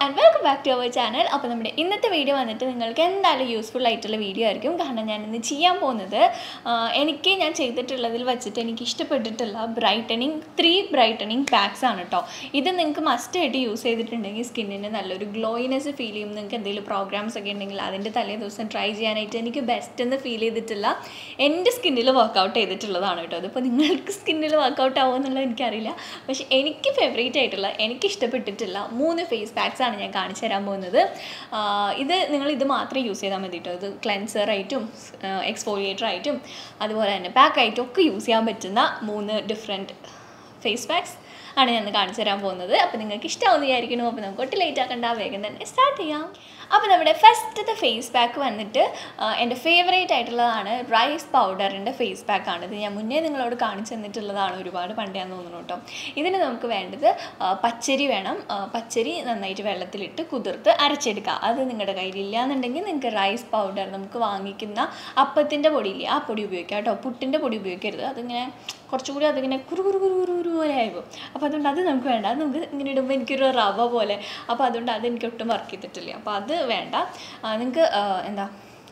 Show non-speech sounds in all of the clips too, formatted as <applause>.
and then. Back to our channel അപ്പോൾ നമ്മുടെ ഇന്നത്തെ വീഡിയോ വന്നിട്ട് നിങ്ങൾക്ക് എന്തായാലും യൂസ്ഫുൾ ആയിട്ടുള്ള വീഡിയോ ആയിരിക്കും. കാരണം ഞാൻ ഇന്ന് ചെയ്യാൻ പോകുന്നത് എനിക്ക് ഞാൻ ചെയ്തിട്ടുള്ളതിൽ വെച്ചിട്ട് എനിക്ക് ഇഷ്ടപ്പെട്ടിട്ടുള്ള ബ്രൈറ്റനിങ് ത്രീ ബ്രൈറ്റനിങ് പാക്സ് ആണ് കേട്ടോ ഇത് നിങ്ങൾക്ക് മസ്റ്റ് ആയിട്ട് യൂസ് ചെയ്തിട്ടുണ്ടെങ്കിൽ സ്കിന്നിന് നല്ലൊരു ഗ്ലോയിനെസ് ഫീൽ ചെയ്യും. നിങ്ങൾക്ക് എന്തെങ്കിലും പ്രോഗ്രാംസ് ഒക്കെ ഉണ്ടെങ്കിൽ അതിന്റെ തലേ ദിവസം ട്രൈ ചെയ്യാനായിട്ട് എനിക്ക് ബെസ്റ്റ് എന്ന് ഫീൽ ചെയ്തിട്ടുള്ള എന്റെ സ്കിന്നിൽ വർക്കൗട്ട് ചെയ്തിട്ടുള്ളതാണ് കേട്ടോ അതിപ്പോൾ നിങ്ങൾക്ക് സ്കിന്നിൽ വർക്കൗട്ട് ആവുമെന്നുള്ളത് എനിക്കറിയില്ല. പക്ഷേ എനിക്ക് ഫേവറേറ്റ് ആയിട്ടുള്ള എനിക്ക് ഇഷ്ടപ്പെട്ടിട്ടുള്ള മൂന്ന് ഫേസ് പാക്സ് ആണ് ഞാൻ കാണിച്ചു തരാൻ പോകുന്നത്. ഇത് നിങ്ങൾ ഇത് മാത്രം യൂസ് ചെയ്താൽ മതി കേട്ടോ. ഇത് ക്ലെൻസർ ആയിട്ടും എക്സ്ഫോളിയേറ്റർ ആയിട്ടും അതുപോലെ തന്നെ പാക്കായിട്ടും ഒക്കെ യൂസ് ചെയ്യാൻ പറ്റുന്ന മൂന്ന് ഡിഫറെന്റ് ഫേസ് പാക്സ് ആണ് ഞാൻ കാണിച്ചു തരാൻ പോകുന്നത്. അപ്പോൾ നിങ്ങൾക്ക് ഇഷ്ടമാവുന്ന വിചാരിക്കുന്നു. അപ്പോൾ നമുക്ക് ഒട്ടും ലേറ്റ് ആക്കണ്ട. വേഗം തന്നെ സ്റ്റാർട്ട് ചെയ്യാം. അപ്പോൾ നമ്മുടെ ഫസ്റ്റത്തെ ഫേസ് പാക്ക് വന്നിട്ട് എന്റെ ഫേവറേറ്റ് ആയിട്ടുള്ളതാണ് റൈസ് പൗഡറിന്റെ ഫേസ് പാക്കാണ് ഇത് ഞാൻ മുന്നേ നിങ്ങളോട് കാണിച്ചു തന്നിട്ടുള്ളതാണ് ഒരുപാട് പണ്ടെയാന്ന് തോന്നുന്നു കേട്ടോ. ഇതിന് നമുക്ക് വേണ്ടത് പച്ചരി വേണം. പച്ചരി നന്നായിട്ട് വെള്ളത്തിലിട്ട് കുതിർത്ത് അരച്ചെടുക്കുക അത് നിങ്ങളുടെ കയ്യിലില്ല എന്നുണ്ടെങ്കിൽ നിങ്ങൾക്ക് റൈസ് പൗഡർ നമുക്ക് വാങ്ങിക്കുന്ന അപ്പത്തിന്റെ പൊടിയില്ലേ ആ പൊടി ഉപയോഗിക്കാം കേട്ടോ. പുട്ടിന്റെ പൊടി ഉപയോഗിക്കരുത്. അതിങ്ങനെ കുറച്ചുകൂടി അതിങ്ങനെ കുരു കുരു കുരു അപ്പോൾ അതുകൊണ്ട് അത് നമുക്ക് വേണ്ട. അത് നമുക്ക് ഇങ്ങനെ ഇടുമ്പോൾ എനിക്കൊരു റവ പോലെ. അപ്പോൾ അതുകൊണ്ട് അത് എനിക്ക് ഒട്ടും വർക്ക് ചെയ്തിട്ടില്ല. അപ്പോൾ അത് വേണ്ട. നിങ്ങൾക്ക് എന്താ?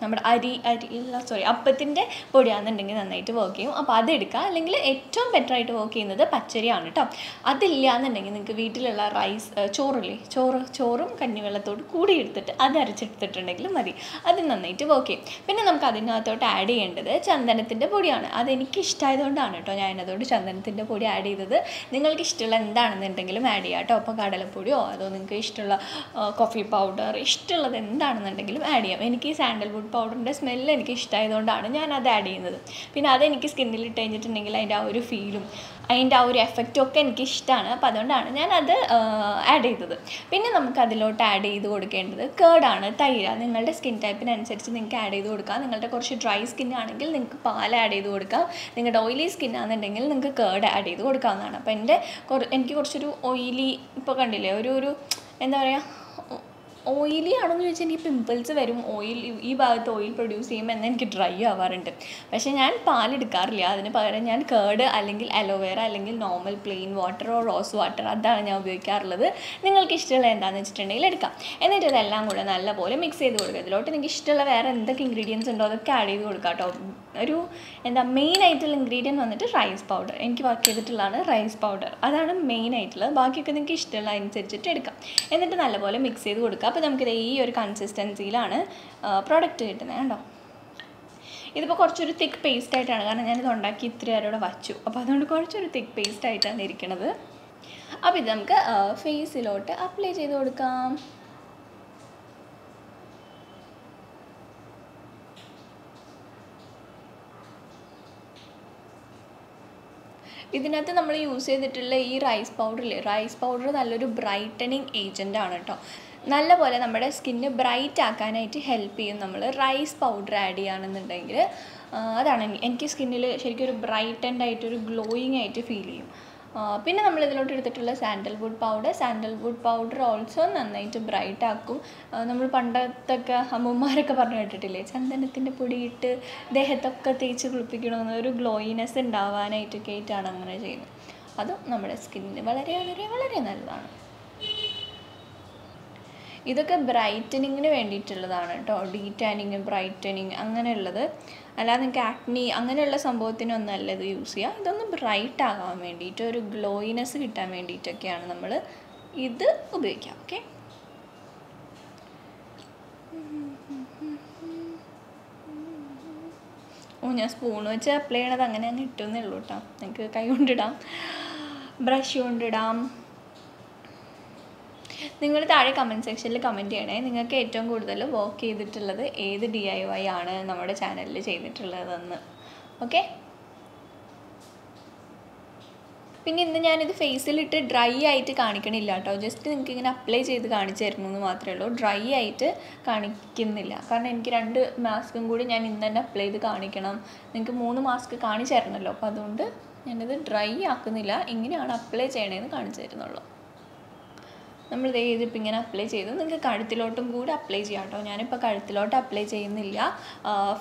നമ്മുടെ അരി അരി ഇല്ല സോറി അപ്പത്തിന്റെ പൊടിയാണെന്നുണ്ടെങ്കിൽ നന്നായിട്ട് വർക്ക് ചെയ്യും. അപ്പോൾ അതെടുക്കുക അല്ലെങ്കിൽ ഏറ്റവും ബെറ്റർ ആയിട്ട് വർക്ക് ചെയ്യുന്നത് പച്ചരിയാണ് കേട്ടോ അതില്ല എന്നുണ്ടെങ്കിൽ നിങ്ങൾക്ക് വീട്ടിലുള്ള റൈസ് ചോറില്ലേ? ചോറ് ചോറും കഞ്ഞിവെള്ളത്തോട് കൂടി എടുത്തിട്ട് അത് അരച്ചെടുത്തിട്ടുണ്ടെങ്കിൽ മതി. അത് നന്നായിട്ട് വർക്ക് ചെയ്യും. പിന്നെ നമുക്ക് അതിനകത്തോട്ട് ആഡ് ചെയ്യേണ്ടത് ചന്ദനത്തിന്റെ പൊടിയാണ്. അതെനിക്ക് ഇഷ്ടമായതുകൊണ്ടാണ് കേട്ടോ ഞാൻ അതുകൊണ്ട് ചന്ദനത്തിന്റെ പൊടി ആഡ് ചെയ്തത്. നിങ്ങൾക്ക് ഇഷ്ടമുള്ള എന്താണെന്നുണ്ടെങ്കിലും ആഡ് ചെയ്യാം കേട്ടോ അപ്പോൾ കടലപ്പൊടിയോ അതോ നിങ്ങൾക്ക് ഇഷ്ടമുള്ള കോഫി പൗഡർ ഇഷ്ടമുള്ളത് എന്താണെന്നുണ്ടെങ്കിലും ആഡ് ചെയ്യാം. എനിക്ക് ഈ സാൻഡൽവുഡ് പൗഡറിന്റെ സ്മെല്ല് എനിക്ക് ഇഷ്ടമായതുകൊണ്ടാണ് ഞാൻ അത് ആഡ് ചെയ്യുന്നത്. പിന്നെ അതെനിക്ക് സ്കിന്നിൽ ഇട്ട് കഴിഞ്ഞിട്ടുണ്ടെങ്കിൽ അതിന്റെ ആ ഒരു ഫീലും അതിന്റെ ആ ഒരു എഫക്റ്റും ഒക്കെ എനിക്ക് ഇഷ്ടമാണ് അപ്പോൾ അതുകൊണ്ടാണ് ഞാൻ അത് ആഡ് ചെയ്തത്. പിന്നെ നമുക്ക് അതിലോട്ട് ആഡ് ചെയ്ത് കൊടുക്കേണ്ടത് കേടാണ് തൈര. നിങ്ങളുടെ സ്കിൻ ടൈപ്പിനനുസരിച്ച് നിങ്ങൾക്ക് ആഡ് ചെയ്ത് കൊടുക്കാം. നിങ്ങളുടെ കുറച്ച് ഡ്രൈ സ്കിൻ ആണെങ്കിൽ നിങ്ങൾക്ക് പാൽ ആഡ് ചെയ്ത് കൊടുക്കാം. നിങ്ങളുടെ ഓയിലി സ്കിൻ ആണെന്നുണ്ടെങ്കിൽ നിങ്ങൾക്ക് കേർഡ് ആഡ് ചെയ്ത് കൊടുക്കാവുന്നതാണ്. അപ്പോൾ എന്റെ എനിക്ക് കുറച്ചൊരു ഓയിലി ഇപ്പോൾ കണ്ടില്ലേ? ഒരു ഒരു എന്താ പറയുക ഓയിലി ആണെന്ന് ചോദിച്ചാൽ എനിക്ക് പിമ്പിൾസ് വരും. ഓയിൽ ഈ ഭാഗത്ത് ഓയിൽ പ്രൊഡ്യൂസ് ചെയ്യുമ്പോൾ എന്നാൽ എനിക്ക് ഡ്രൈ ആവാറുണ്ട്. പക്ഷേ ഞാൻ പാലെടുക്കാറില്ല അതിന് പകരം ഞാൻ കേർഡ് അല്ലെങ്കിൽ അലോവേറ അല്ലെങ്കിൽ നോർമൽ പ്ലെയിൻ വാട്ടറോ റോസ് വാട്ടർ അതാണ് ഞാൻ ഉപയോഗിക്കാറുള്ളത്. നിങ്ങൾക്ക് ഇഷ്ടമുള്ള എന്താണെന്ന് വെച്ചിട്ടുണ്ടെങ്കിൽ എടുക്കാം. എന്നിട്ട് ഇതെല്ലാം കൂടെ നല്ലപോലെ മിക്സ് ചെയ്ത് കൊടുക്കുക. ഇതിലോട്ട് നിങ്ങൾക്ക് ഇഷ്ടമുള്ള വേറെ എന്തൊക്കെ ഇൻഗ്രീഡിയൻസ് ഉണ്ടോ അതൊക്കെ ആഡ് ചെയ്ത് കൊടുക്കാം കേട്ടോ. ഒരു എന്താ മെയിൻ ആയിട്ടുള്ള ഇൻഗ്രീഡിയന്റ് വന്നിട്ട് റൈസ് പൗഡർ എനിക്ക് വർക്ക് ചെയ്തിട്ടുള്ളതാണ് റൈസ് പൗഡർ അതാണ് മെയിൻ ആയിട്ടുള്ളത്. ബാക്കിയൊക്കെ നിങ്ങൾക്ക് ഇഷ്ടമുള്ള അനുസരിച്ചിട്ട് എടുക്കാം. എന്നിട്ട് നല്ലപോലെ മിക്സ് ചെയ്ത് കൊടുക്കുക. അപ്പോൾ നമുക്കിത് ഈ ഒരു കൺസിസ്റ്റൻസിയിലാണ് പ്രോഡക്റ്റ് കിട്ടുന്നത് കണ്ടോ? ഇതിപ്പോൾ കുറച്ചൊരു തിക്ക് പേസ്റ്റ് ആയിട്ടാണ് കാരണം ഞാനിത് ഉണ്ടാക്കി ഇത്തിരി നേരം വച്ചു. അപ്പോൾ അതുകൊണ്ട് കുറച്ചൊരു തിക്ക് പേസ്റ്റ് ആയിട്ടാണ് ഇരിക്കുന്നത് അപ്പോൾ ഇത് നമുക്ക് ഫേസിലോട്ട് അപ്ലൈ ചെയ്ത് കൊടുക്കാം. ഇതിനകത്ത് നമ്മൾ യൂസ് ചെയ്തിട്ടുള്ള ഈ റൈസ് പൗഡറിൽ റൈസ് പൗഡർ നല്ലൊരു ബ്രൈറ്റനിങ് ഏജന്റ് ആണ് കേട്ടോ. നല്ലപോലെ നമ്മുടെ സ്കിന്ന് ബ്രൈറ്റ് ആക്കാനായിട്ട് ഹെൽപ്പ് ചെയ്യും. നമ്മൾ റൈസ് പൗഡർ ആഡ് ചെയ്യുകയാണെന്നുണ്ടെങ്കിൽ അതാണ് എനിക്ക് സ്കിന്നിൽ ശരിക്കും ഒരു ബ്രൈറ്റൻഡ് ആയിട്ട് ഒരു ഗ്ലോയിങ് ആയിട്ട് ഫീൽ ചെയ്യും. പിന്നെ നമ്മൾ ഇതിലോട്ട് എടുത്തിട്ടുള്ള sandalwood powder. Sandalwood powder also നന്നായിട്ട് ബ്രൈറ്റ് ആക്കും. നമ്മൾ പണ്ടത്തൊക്കെ അമ്മമാരൊക്കെ പറഞ്ഞു കേട്ടിട്ടില്ലേ ചന്ദനത്തിന്റെ പൊടിയിട്ട് ദേഹത്തൊക്കെ തേച്ച് കുളിപ്പിക്കണമെന്ന് ഒരു ഗ്ലോയിനെസ് ഉണ്ടാവാനായിട്ടൊക്കെ ആയിട്ടാണ് അങ്ങനെ ചെയ്യുന്നത്. അതും നമ്മുടെ സ്കിന്നിന് വളരെ വളരെ വളരെ നല്ലതാണ്. ഇതൊക്കെ ബ്രൈറ്റനിങ്ങിന് വേണ്ടിയിട്ടുള്ളതാണ് കേട്ടോ. ഡീറ്റാനിങ് ബ്രൈറ്റനിങ് അങ്ങനെയുള്ളത്. അല്ലാതെ നിങ്ങൾക്ക് ആക്നി അങ്ങനെയുള്ള സംഭവത്തിനൊന്നല്ല ഇത് യൂസ് ചെയ്യുക. ഇതൊന്ന് ബ്രൈറ്റ് ആകാൻ വേണ്ടിയിട്ട് ഒരു ഗ്ലോയിനെസ് കിട്ടാൻ വേണ്ടിയിട്ടൊക്കെയാണ് നമ്മൾ ഇത് ഉപയോഗിക്കുക. ഓക്കെ? ഓ ഞാൻ സ്പൂൺ വെച്ച് അപ്ലൈ ചെയ്യണത് അങ്ങനെ അങ്ങ് ഇട്ടുന്നേ ഉള്ളൂ കേട്ടോ. നിങ്ങൾക്ക് കൈ കൊണ്ടിടാം. ബ്രഷ് കൊണ്ടിടാം. നിങ്ങൾ താഴെ കമന്റ് സെക്ഷനിൽ കമന്റ് ചെയ്യണേ. നിങ്ങൾക്ക് ഏറ്റവും കൂടുതൽ വർക്ക് ചെയ്തിട്ടുള്ളത് ഏത് ഡി ഐ വൈ ആണ് നമ്മുടെ ചാനലിൽ ചെയ്തിട്ടുള്ളതെന്ന്. ഓക്കെ പിന്നെ ഇന്ന് ഞാനിത് ഫേസിലിട്ട് ഡ്രൈ ആയിട്ട് കാണിക്കണില്ല കേട്ടോ. ജസ്റ്റ് നിങ്ങൾക്ക് ഇങ്ങനെ അപ്ലൈ ചെയ്ത് കാണിച്ചു തരുന്നു എന്ന് മാത്രമേ ഉള്ളൂ. ഡ്രൈ ആയിട്ട് കാണിക്കുന്നില്ല. കാരണം എനിക്ക് രണ്ട് മാസ്കും കൂടി ഞാൻ ഇന്ന് തന്നെ അപ്ലൈ ചെയ്ത് കാണിക്കണം. നിങ്ങൾക്ക് മൂന്ന് മാസ്ക് കാണിച്ചു തരണമല്ലോ അപ്പോൾ അതുകൊണ്ട് ഞാനിത് ഡ്രൈ ആക്കുന്നില്ല. ഇങ്ങനെയാണ് അപ്ലൈ ചെയ്യണേന്ന് കാണിച്ചു തരുന്നുള്ളൂ. നമ്മൾ ദേ ഇതിപ്പോൾ ഇങ്ങനെ അപ്ലൈ ചെയ്തു. നിങ്ങൾക്ക് കഴുത്തിലോട്ടും കൂടി അപ്ലൈ ചെയ്യാം കേട്ടോ ഞാനിപ്പോൾ കഴുത്തിലോട്ട് അപ്ലൈ ചെയ്യുന്നില്ല.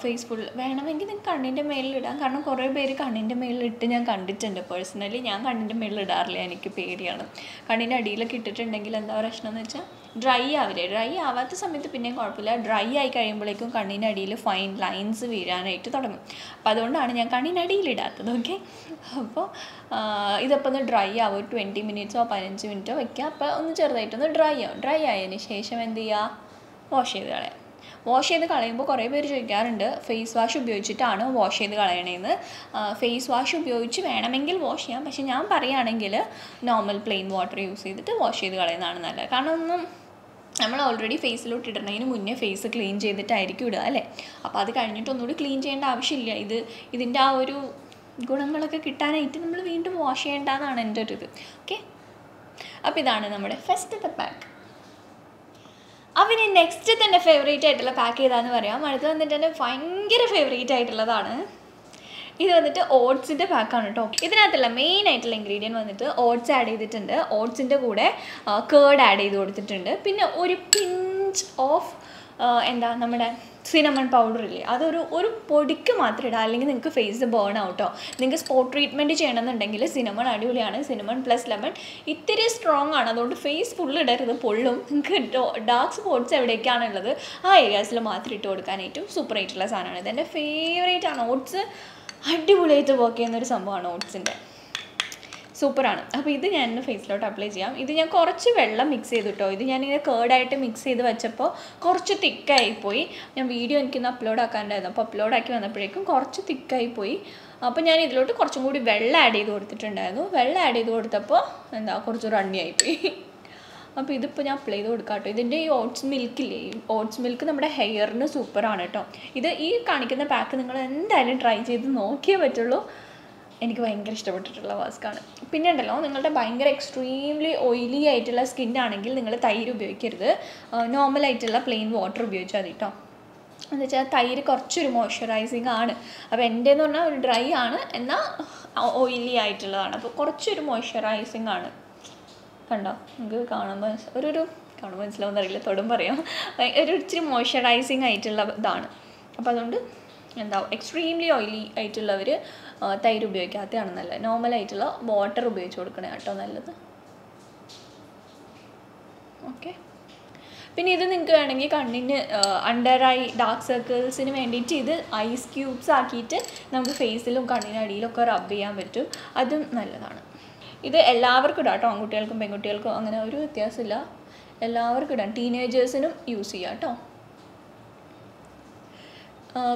ഫേസ് ഫുൾ വേണമെങ്കിൽ നിങ്ങൾക്ക് കണ്ണിന്റെ ഇടാം. കാരണം കുറേ പേര് കണ്ണിന്റെ മേളിൽ ഇട്ട് ഞാൻ കണ്ടിട്ടുണ്ട്. പേഴ്സണലി ഞാൻ കണ്ണിന്റെ മേളിൽ ഇടാറില്ല. എനിക്ക് പേടിയാണ്. കണ്ണിന്റെ അടിയിലൊക്കെ ഇട്ടിട്ടുണ്ടെങ്കിൽ എന്താ പ്രശ്നം എന്ന് വെച്ചാൽ ഡ്രൈ ആവില്ലേ? ഡ്രൈ ആവാത്ത സമയത്ത് പിന്നെയും കുഴപ്പമില്ല. ഡ്രൈ ആയി കഴിയുമ്പോഴേക്കും കണ്ണിന്റെ അടിയിൽ ഫൈൻ ലൈൻസ് വീഴാനായിട്ട് തുടങ്ങും. അപ്പോൾ അതുകൊണ്ടാണ് ഞാൻ കണ്ണിന്റെ അടിയിലിടാത്തത് ഓക്കെ അപ്പോൾ ഇതപ്പോൾ ഒന്ന് ഡ്രൈ ആവും. ട്വന്റി മിനിറ്റ്സോ പതിനഞ്ച് മിനിറ്റോ വയ്ക്കുക അപ്പോൾ ഒന്ന് ചെറുതായിട്ടൊന്ന് ഡ്രൈ ആവും. ഡ്രൈ ആയതിന് ശേഷം എന്ത് ചെയ്യുക വാഷ് ചെയ്ത് കളയാം. വാഷ് ചെയ്ത് കളയുമ്പോൾ കുറേ പേര് ചോദിക്കാറുണ്ട് ഫേസ് വാഷ് ഉപയോഗിച്ചിട്ടാണ് വാഷ് ചെയ്ത് കളയണേന്ന്? ഫേസ് വാഷ് ഉപയോഗിച്ച് വേണമെങ്കിൽ വാഷ് ചെയ്യാം. പക്ഷേ ഞാൻ പറയുകയാണെങ്കിൽ നോർമൽ പ്ലെയിൻ വാട്ടർ യൂസ് ചെയ്തിട്ട് വാഷ് ചെയ്ത് കളയുന്നതാണ് നല്ലത്. കാരണം ഒന്നും നമ്മൾ ഓൾറെഡി ഫേസിലോട്ട് ഇടണതിന് മുന്നേ ഫേസ് ക്ലീൻ ചെയ്തിട്ടായിരിക്കും ഇടുക അല്ലേ? അപ്പോൾ അത് കഴിഞ്ഞിട്ട് ഒന്നുകൂടി ക്ലീൻ ചെയ്യേണ്ട ആവശ്യമില്ല. ഇത് ഇതിന്റെ ആ ഒരു ഗുണങ്ങളൊക്കെ കിട്ടാനായിട്ട് നമ്മൾ വീണ്ടും വാഷ് ചെയ്യേണ്ടതാണ് എന്റെ ഒരു ഇത്. ഓക്കെ അപ്പോൾ ഇതാണ് നമ്മുടെ ഫസ്റ്റത്തെ പാക്ക് അപ്പം ഇനി നെക്സ്റ്റ് തന്നെ ഫേവറേറ്റ് ആയിട്ടുള്ള പാക്ക് ചെയ്താന്ന് പറയാം. അടുത്ത് വന്നിട്ട് എന്റെ ഭയങ്കര ഫേവറേറ്റ് ആയിട്ടുള്ളതാണ്. ഇത് വന്നിട്ട് ഓട്സിന്റെ പാക്കാണ് കേട്ടോ ഇതിനകത്തുള്ള മെയിൻ ആയിട്ടുള്ള ഇൻഗ്രീഡിയന്റ് വന്നിട്ട് ഓട്സ് ആഡ് ചെയ്തിട്ടുണ്ട്. ഓട്സിന്റെ കൂടെ കേർഡ് ആഡ് ചെയ്ത് കൊടുത്തിട്ടുണ്ട്. പിന്നെ ഒരു പിഞ്ച് ഓഫ് എന്താ നമ്മുടെ സിനമൺ പൗഡർ ഇല്ലേ? അതൊരു ഒരു പൊടിക്ക് മാത്രം ഇടാം. അല്ലെങ്കിൽ നിങ്ങൾക്ക് ഫേസ് ബേൺ ഔട്ടോ നിങ്ങൾക്ക് സ്പോട്ട് ട്രീറ്റ്മെന്റ് ചെയ്യണമെന്നുണ്ടെങ്കിൽ സിനമൺ അടിപൊളിയാണ്. സിനമൺ പ്ലസ് ലെമൺ ഇത്തിരി സ്ട്രോങ് ആണ്. അതുകൊണ്ട് ഫേസ് ഫുൾ ഇടരുത് പൊള്ളും. നിങ്ങൾക്ക് ഡാർക്ക് സ്പോട്ട്സ് എവിടേക്കാണുള്ളത് ആ ഏരിയാസിൽ മാത്രം ഇട്ട് കൊടുക്കാനായിട്ടും സൂപ്പർ ആയിട്ടുള്ള സാധനമാണ്. ഇതെന്റെ ഫേവറേറ്റ് ആണ്. ഓട്സ് അടിപൊളിയായിട്ട് വർക്ക് ചെയ്യുന്ന ഒരു സംഭവമാണ് ഓട്സിന്റെ സൂപ്പറാണ്. അപ്പോൾ ഇത് ഞാൻ ഫേസിലോട്ട് അപ്ലൈ ചെയ്യാം. ഇത് ഞാൻ കുറച്ച് വെള്ളം മിക്സ് ചെയ്ത് കേട്ടോ ഇത് ഞാനിങ്ങനെ കേർഡായിട്ട് മിക്സ് ചെയ്ത് വെച്ചപ്പോൾ കുറച്ച് തിക്കായി പോയി. ഞാൻ വീഡിയോ എനിക്കൊന്ന് അപ്ലോഡ് ആക്കാണ്ടായിരുന്നു അപ്പോൾ അപ്ലോഡ് ആക്കി വന്നപ്പോഴേക്കും കുറച്ച് തിക്കായി പോയി. അപ്പോൾ ഞാൻ ഇതിലോട്ട് കുറച്ചും കൂടി വെള്ളം ആഡ് ചെയ്ത് കൊടുത്തിട്ടുണ്ടായിരുന്നു. വെള്ളം ആഡ് ചെയ്ത് കൊടുത്തപ്പോൾ എന്താ കുറച്ച് റണ്ണി ആയിപ്പോയി അപ്പോൾ ഇതിപ്പോൾ ഞാൻ അപ്ലൈ ചെയ്ത് കൊടുക്കാം കേട്ടോ ഇതിന്റെ ഈ ഓട്സ് മിൽക്കില്ലേ ഓട്സ് മിൽക്ക് നമ്മുടെ ഹെയറിന് സൂപ്പറാണ് കേട്ടോ ഇത് ഈ കാണിക്കുന്ന പാക്ക് നിങ്ങൾ എന്തായാലും ട്രൈ ചെയ്ത് നോക്കിയേ പറ്റുള്ളൂ. എനിക്ക് ഭയങ്കര ഇഷ്ടപ്പെട്ടിട്ടുള്ള മാസ്കാണ് പിന്നെ ഉണ്ടല്ലോ നിങ്ങളുടെ ഭയങ്കര എക്സ്ട്രീംലി ഓയിലി ആയിട്ടുള്ള സ്കിൻ ആണെങ്കിൽ നിങ്ങൾ തൈര് ഉപയോഗിക്കരുത്. നോർമൽ ആയിട്ടുള്ള പ്ലെയിൻ വാട്ടർ ഉപയോഗിച്ചാൽ മതി കേട്ടോ എന്ന് വെച്ചാൽ തൈര് കുറച്ചൊരു മോയ്സ്ചറൈസിങ് ആണ്. അപ്പോൾ എന്റെ എന്ന് പറഞ്ഞാൽ ഒരു ഡ്രൈ ആണ് എന്നാൽ ഓയിലി ആയിട്ടുള്ളതാണ്. അപ്പോൾ കുറച്ചൊരു മോയ്സ്ചറൈസിങ് ആണ്. കണ്ടോ? നിങ്ങൾക്ക് കാണുമ്പോൾ ഒരു ഒരു കാണുമ്പോൾ മനസ്സിലാവുന്നറിയില്ല തൊടും പറയാം. ഒരു ഇച്ചിരി മോയ്സ്ചറൈസിങ് ആയിട്ടുള്ള ഇതാണ്. അപ്പോൾ അതുകൊണ്ട് എന്താ എക്സ്ട്രീംലി ഓയിലി ആയിട്ടുള്ളവർ തൈര് ഉപയോഗിക്കാത്തതാണ് നല്ലത് നോർമൽ ആയിട്ടുള്ള വാട്ടർ ഉപയോഗിച്ച് കൊടുക്കണേ കേട്ടോ നല്ലത്. ഓക്കെ പിന്നെ ഇത് നിങ്ങൾക്ക് വേണമെങ്കിൽ കണ്ണിന് അണ്ടർ ഐ ഡാർക്ക് സർക്കിൾസിന് വേണ്ടിയിട്ട് ഇത് ഐസ് ക്യൂബ്സ് ആക്കിയിട്ട് നമുക്ക് ഫേസിലും കണ്ണിനടിയിലൊക്കെ റബ്ബ് ചെയ്യാൻ പറ്റും. അതും നല്ലതാണ്. ഇത് എല്ലാവർക്കും ഇടാം കേട്ടോ. ആൺകുട്ടികൾക്കും പെൺകുട്ടികൾക്കും അങ്ങനെ ഒരു വ്യത്യാസമില്ല. എല്ലാവർക്കും ഇടാം. ടീനേജേഴ്സിനും യൂസ് ചെയ്യാം കേട്ടോ.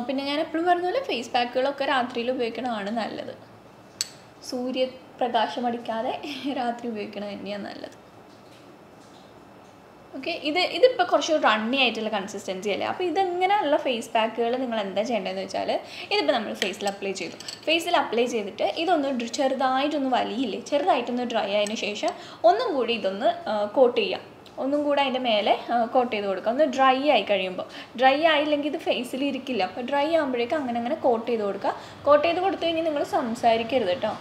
പിന്നെ ഞാൻ എപ്പോഴും പറഞ്ഞ പോലെ ഫേസ് പാക്കുകളൊക്കെ രാത്രിയിൽ ഉപയോഗിക്കണതാണ് നല്ലത്. സൂര്യപ്രകാശം അടിക്കാതെ <laughs> രാത്രി ഉപയോഗിക്കണത് തന്നെയാണ് നല്ലത്. ഓക്കെ ഇത് ഇതിപ്പോൾ കുറച്ച് റണ്ണി ആയിട്ടുള്ള കൺസിസ്റ്റൻസി അല്ലേ? അപ്പോൾ ഇതെങ്ങനെയുള്ള ഫേസ് പാക്കുകൾ നിങ്ങൾ എന്താ ചെയ്യേണ്ടതെന്ന് വെച്ചാൽ ഇതിപ്പോൾ നമ്മൾ ഫേസിൽ അപ്ലൈ ചെയ്തു. ഫേസിൽ അപ്ലൈ ചെയ്തിട്ട് ഇതൊന്ന് ചെറുതായിട്ടൊന്ന് വലിയില്ലേ ചെറുതായിട്ടൊന്ന് ഡ്രൈ ആയതിനു ശേഷം ഒന്നും കൂടി ഇതൊന്ന് കോട്ട് ചെയ്യാം. ഒന്നും കൂടെ അതിന്റെ മേലെ കോട്ട് ചെയ്ത് കൊടുക്കുക. ഒന്ന് ഡ്രൈ ആയി കഴിയുമ്പോൾ. ഡ്രൈ ആയില്ലെങ്കിൽ ഇത് ഫേസിൽ ഇരിക്കില്ല അപ്പോൾ ഡ്രൈ ആകുമ്പോഴേക്കും അങ്ങനെ അങ്ങനെ കോട്ട് ചെയ്ത് കൊടുക്കുക. കോട്ട് ചെയ്ത് കൊടുത്തു കഴിഞ്ഞാൽ നിങ്ങൾ സംസാരിക്കരുത് കേട്ടോ.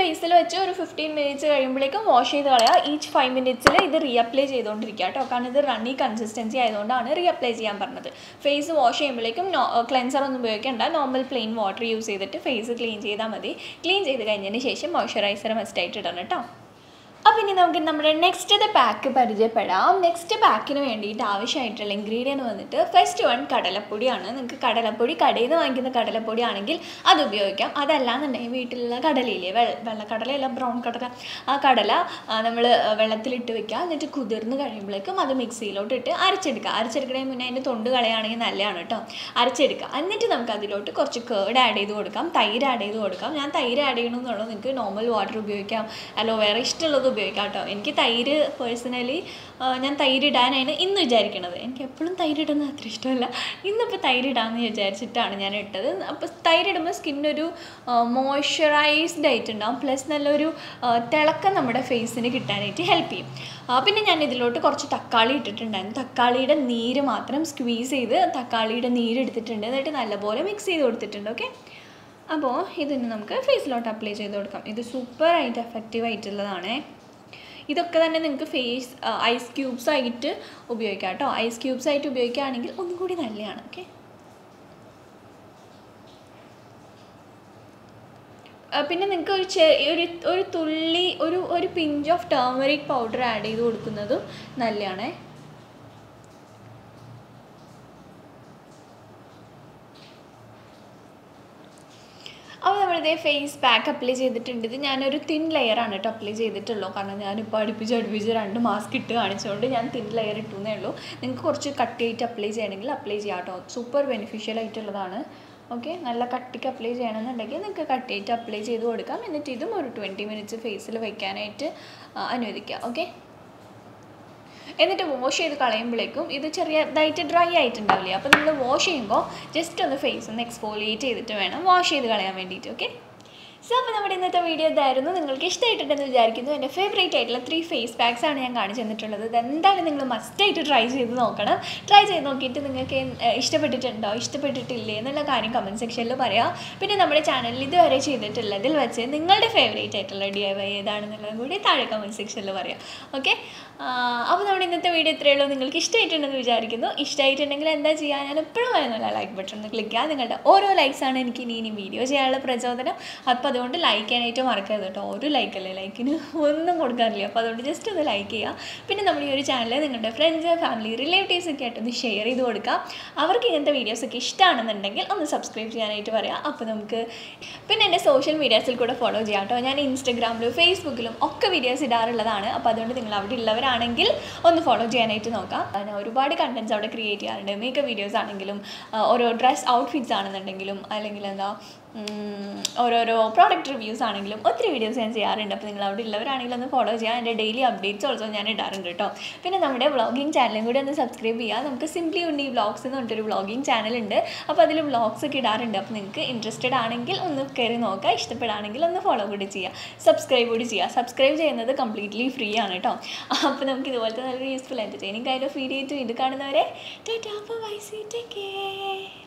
ഫേസിൽ വെച്ച് ഒരു ഫിഫ്റ്റീൻ മിനിറ്റ്സ് കഴിയുമ്പോഴേക്കും വാഷ് ചെയ്ത് കളയുക ഈച്ച് ഫൈവ് മിനിറ്റ്സിൽ ഇത് റീഅപ്ലൈ ചെയ്തുകൊണ്ടിരിക്കുക കേട്ടോ കാരണം ഇത് റണ്ണി കൺസിസ്റ്റൻസി ആയതുകൊണ്ടാണ് റീഅപ്ലൈ ചെയ്യാൻ പറഞ്ഞത്. ഫേസ് വാഷ് ചെയ്യുമ്പോഴേക്കും ക്ലെൻസർ ഒന്നും ഉപയോഗിക്കേണ്ട. നോർമൽ പ്ലെയിൻ വാട്ടർ യൂസ് ചെയ്തിട്ട് ഫേസ് ക്ലീൻ ചെയ്താൽ മതി. ക്ലീൻ ചെയ്ത് കഴിഞ്ഞതിന് ശേഷം മോയ്സ്ചറൈസർ മസ്റ്റായിട്ട് ഇടണം കേട്ടോ അപ്പം ഇനി നമുക്ക് നമ്മുടെ നെക്സ്റ്റ് പാക്ക് പരിചയപ്പെടാം. നെക്സ്റ്റ് പാക്കിന് വേണ്ടിയിട്ട് ആവശ്യമായിട്ടുള്ള ഇൻഗ്രീഡിയന്റ് വന്നിട്ട് ഫസ്റ്റ് വൺ കടലപ്പൊടിയാണ്. നിങ്ങൾക്ക് കടലപ്പൊടി കടയിൽ നിന്ന് വാങ്ങിക്കുന്ന കടലപ്പൊടി ആണെങ്കിൽ അത് ഉപയോഗിക്കാം. അതല്ലാന്നുണ്ടെങ്കിൽ വീട്ടിലുള്ള കടലയില്ലേ? വെള്ള വെള്ളക്കടലയല്ല ബ്രൗൺ കടല. ആ കടല നമ്മൾ വെള്ളത്തിലിട്ട് വെക്കുക. എന്നിട്ട് കുതിർന്ന് കഴിയുമ്പോഴേക്കും അത് മിക്സിയിലോട്ട് ഇട്ട് അരച്ചെടുക്കുക. അരച്ചെടുക്കണേ മുന്നേ അതിന്റെ തൊണ്ട് കളയാണെങ്കിൽ നല്ലതാണ് കേട്ടോ. അരച്ചെടുക്കുക. എന്നിട്ട് നമുക്ക് അതിലോട്ട് കുറച്ച് കേർഡ് ആഡ് ചെയ്ത് കൊടുക്കാം. തൈര് ആഡ് ചെയ്ത് കൊടുക്കാം. ഞാൻ തൈര് ആഡ് ചെയ്യണമെന്നുള്ളത് നിങ്ങൾക്ക് നോർമൽ വാട്ടർ ഉപയോഗിക്കാം. അലോവേറ ഇഷ്ടമുള്ളത് ഉപയോഗിക്കാം കേട്ടോ എനിക്ക് തൈര് പേഴ്സണലി ഞാൻ തൈര് ഇടാനാണ് ഇന്ന് വിചാരിക്കണത്. എനിക്ക് എപ്പോഴും തൈര് ഇടുന്നത് അത്ര ഇഷ്ടമല്ല. ഇന്നിപ്പോൾ തൈര് ഇടാമെന്ന് വിചാരിച്ചിട്ടാണ് ഞാൻ ഇട്ടത്. അപ്പോൾ തൈര് ഇടുമ്പോൾ സ്കിന്നൊരു മോയ്സ്ചറൈസ്ഡ് ആയിട്ടുണ്ടാവും പ്ലസ് നല്ലൊരു തിളക്കം നമ്മുടെ ഫേസിന് കിട്ടാനായിട്ട് ഹെൽപ്പ് ചെയ്യും. പിന്നെ ഞാൻ ഇതിലോട്ട് കുറച്ച് തക്കാളി ഇട്ടിട്ടുണ്ടായിരുന്നു. തക്കാളിയുടെ നീര് മാത്രം സ്ക്വീസ് ചെയ്ത് തക്കാളിയുടെ നീര് എടുത്തിട്ടുണ്ട്. എന്നിട്ട് നല്ലപോലെ മിക്സ് ചെയ്ത് കൊടുത്തിട്ടുണ്ട്. ഓക്കെ അപ്പോൾ ഇതിന് നമുക്ക് ഫേസിലോട്ട് അപ്ലൈ ചെയ്ത് കൊടുക്കാം. ഇത് സൂപ്പറായിട്ട് എഫക്റ്റീവ് ആയിട്ടുള്ളതാണ്. ഇതൊക്കെ തന്നെ നിങ്ങൾക്ക് ഫേസ് ഐസ് ക്യൂബ്സ് ആയിട്ട് ഉപയോഗിക്കാം കേട്ടോ. ഐസ് ക്യൂബ്സ് ആയിട്ട് ഉപയോഗിക്കുകയാണെങ്കിൽ ഒന്നും കൂടി നല്ലതാണ് ഓക്കെ പിന്നെ നിങ്ങൾക്ക് ഒരു ചെ ഒരു ഒരു തുള്ളി ഒരു ഒരു pinch of turmeric powder add ചെയ്ത് കൊടുക്കുന്നതും നല്ലതാണേ നമ്മളിതേ ഫേസ് പാക്ക് അപ്ലൈ ചെയ്തിട്ടുണ്ട്. ഇത് ഞാനൊരു തിൻ ലെയറാണ് കേട്ടോ അപ്ലൈ ചെയ്തിട്ടുള്ളൂ. കാരണം ഞാനിപ്പോൾ അടുപ്പിച്ച് അടുപ്പിച്ച് രണ്ട് മാസ്ക് ഇട്ട് കാണിച്ചുകൊണ്ട് ഞാൻ തിൻ ലെയർ ഇട്ടുന്നേ ഉള്ളൂ. നിങ്ങൾക്ക് കുറച്ച് കട്ട് ചെയ്തിട്ട് അപ്ലൈ ചെയ്യണമെങ്കിൽ അപ്ലൈ ചെയ്യാം കേട്ടോ സൂപ്പർ ബെനിഫിഷ്യൽ ആയിട്ടുള്ളതാണ്. ഓക്കെ നല്ല കട്ടിക്ക് അപ്ലൈ ചെയ്യണമെന്നുണ്ടെങ്കിൽ നിങ്ങൾക്ക് കട്ട് ചെയ്തിട്ട് അപ്ലൈ ചെയ്ത് കൊടുക്കാം. എന്നിട്ട് ഇതും ഒരു ട്വന്റി മിനിറ്റ്സ് ഫേസിൽ വയ്ക്കാനായിട്ട് അനുവദിക്കുക ഓക്കെ എന്നിട്ട് വാഷ് ചെയ്ത് കളയുമ്പോഴേക്കും ഇത് ചെറിയതായിട്ട് ഡ്രൈ ആയിട്ടുണ്ടാവില്ലേ? അപ്പോൾ നിങ്ങൾ വാഷ് ചെയ്യുമ്പോൾ ജസ്റ്റ് ഒന്ന് ഫേസ് ഒന്ന് എക്സ്ഫോളിയേറ്റ് ചെയ്തിട്ട് വേണം വാഷ് ചെയ്ത് കളയാൻ വേണ്ടിയിട്ട് ഓക്കെ സോ അപ്പോൾ നമ്മുടെ ഇന്നത്തെ വീഡിയോ ഇതായിരുന്നു. നിങ്ങൾക്ക് ഇഷ്ടമായിട്ടുണ്ടെന്ന് വിചാരിക്കുന്നു. എന്റെ ഫേവറേറ്റ് ആയിട്ടുള്ള ത്രീ ഫേസ് പാക്സ് ആണ് ഞാൻ കാണിച്ചു തന്നിട്ടുള്ളത്. ഇതെന്തായാലും നിങ്ങൾ മസ്റ്റായിട്ട് ട്രൈ ചെയ്ത് നോക്കണം. ട്രൈ ചെയ്ത് നോക്കിയിട്ട് നിങ്ങൾക്ക് ഇഷ്ടപ്പെട്ടിട്ടുണ്ടോ? ഇഷ്ടപ്പെട്ടിട്ടില്ലേ? എന്നുള്ള കാര്യം കമന്റ് സെക്ഷനിൽ പറയാം. പിന്നെ നമ്മുടെ ചാനലിൽ ഇതുവരെ ചെയ്തിട്ടുള്ളതിൽ വെച്ച് നിങ്ങളുടെ ഫേവറേറ്റ് ആയിട്ടുള്ള ഡി ഐ വൈ ഏതാണെന്നുള്ളതും കൂടി താഴെ കമന്റ് സെക്ഷനിൽ പറയാം. ഓക്കെ അപ്പോൾ നമ്മുടെ ഇന്നത്തെ വീഡിയോ ഇത്രയേ ഉള്ളൂ. നിങ്ങൾക്ക് ഇഷ്ടമായിട്ടുണ്ടെന്ന് വിചാരിക്കുന്നു. ഇഷ്ടമായിട്ടുണ്ടെങ്കിൽ എന്താ ചെയ്യുക ഞാൻ എപ്പോഴും പറയുന്നില്ല ലൈക്ക് ബട്ടൺ ഒന്ന് ക്ലിക്ക് ചെയ്യുക. നിങ്ങളുടെ ഓരോ ലൈക്സാണ് എനിക്ക് ഇനി ഇനി വീഡിയോ ചെയ്യാനുള്ള പ്രചോദനം. അപ്പോൾ അതുകൊണ്ട് ലൈക്ക് ചെയ്യാനായിട്ട് മറക്കരുത് കേട്ടോ. ഒരു ലൈക്ക് അല്ലേ? ലൈക്കിന് ഒന്നും കൊടുക്കാറില്ല. അപ്പോൾ അതുകൊണ്ട് ജസ്റ്റ് ഒന്ന് ലൈക്ക് ചെയ്യുക. പിന്നെ നമ്മൾ ഈ ഒരു ചാനൽ നിങ്ങളുടെ ഫ്രണ്ട്സ് ഫാമിലി റിലേറ്റീവ്സ് ഒക്കെ ആയിട്ട് ഒന്ന് ഷെയർ ചെയ്ത് കൊടുക്കുക. അവർക്ക് ഇങ്ങനത്തെ വീഡിയോസൊക്കെ ഇഷ്ടമാണെന്നുണ്ടെങ്കിൽ ഒന്ന് സബ്സ്ക്രൈബ് ചെയ്യാനായിട്ട് പറയാം. അപ്പോൾ നമുക്ക് പിന്നെ എന്റെ സോഷ്യൽ മീഡിയാസിൽ കൂടെ ഫോളോ ചെയ്യാം കേട്ടോ. ഞാൻ ഇൻസ്റ്റഗ്രാമിലും ഫേസ്ബുക്കിലും ഒക്കെ വീഡിയോസ് ഇടാറുള്ളതാണ്. അപ്പോൾ അതുകൊണ്ട് നിങ്ങൾ അവിടെ ഉള്ളവരാണെങ്കിൽ ഒന്ന് ഫോളോ ചെയ്യാനായിട്ട് നോക്കാം. ഞാൻ ഒരുപാട് കണ്ടന്റ്സ് അവിടെ ക്രിയേറ്റ് ചെയ്യാറുണ്ട്. മേക്കപ്പ് വീഡിയോസ് ആണെങ്കിലും ഓരോ ഡ്രസ് ഔട്ട്ഫിറ്റ്സ് ആണെന്നുണ്ടെങ്കിലും അല്ലെങ്കിൽ എന്താ ഓരോരോ പ്രോഡക്റ്റ് റിവ്യൂസ് ആണെങ്കിലും ഒത്തിരി വീഡിയോസ് ഞാൻ ചെയ്യാറുണ്ട്. അപ്പോൾ നിങ്ങൾ അവിടെ ഉള്ളവരാണെങ്കിലും ഒന്ന് ഫോളോ ചെയ്യുക എന്റെ ഡെയിലി അപ്ഡേറ്റ്സ് ഓൾസോ ഞാൻ ഇടാറുണ്ട് കേട്ടോ. പിന്നെ നമ്മുടെ വ്ളോഗിങ് ചാനലും കൂടി ഒന്ന് സബ്സ്ക്രൈബ് ചെയ്യുക നമുക്ക് സിംപ്ലി ഉണ്ണി വ്ളോഗ്സ് എന്ന് പറഞ്ഞിട്ടൊരു വ്ളോഗിങ് ചാനലുണ്ട് അപ്പോൾ അതിൽ വ്ളോഗ്സ് ഒക്കെ ഇടാറുണ്ട്. അപ്പോൾ നിങ്ങൾക്ക് ഇൻട്രസ്റ്റഡ് ആണെങ്കിൽ ഒന്ന് കയറി നോക്കുക ഇഷ്ടപ്പെടുകയാണെങ്കിൽ ഒന്ന് ഫോളോ കൂടി ചെയ്യുക സബ്സ്ക്രൈബ് കൂടി ചെയ്യുക സബ്സ്ക്രൈബ് ചെയ്യുന്നത് കംപ്ലീറ്റ്ലി ഫ്രീ ആണ് കേട്ടോ. അപ്പോൾ നമുക്ക് ഇതുപോലത്തെ നല്ലൊരു useful entertaining kind of video ഇത് കാണുന്നവരെ tata. Bye see take care